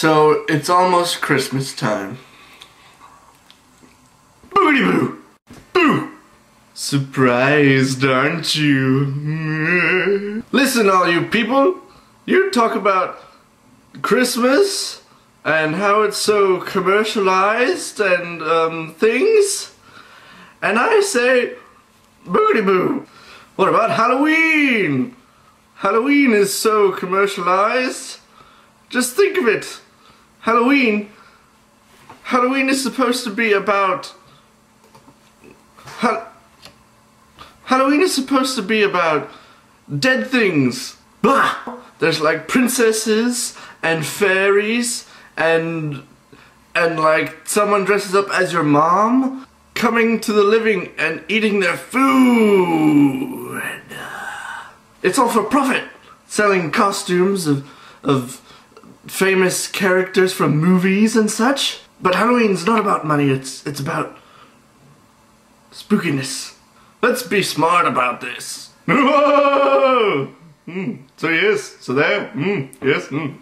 So it's almost Christmas time. Boogity boo! Boo! Surprised, aren't you? Listen, all you people! You talk about Christmas and how it's so commercialized and um, things, and I say, boogity boo! What about Halloween? Halloween is so commercialized. Just think of it. Halloween. Halloween is supposed to be about. Ha Halloween is supposed to be about dead things. Blah! There's like princesses and fairies and and like someone dresses up as your mom coming to the living and eating their food. It's all for profit. Selling costumes of of famous characters from movies and such. But Halloween's not about money, it's it's about spookiness. Let's be smart about this. mm, so yes, so there, mm, yes, mm.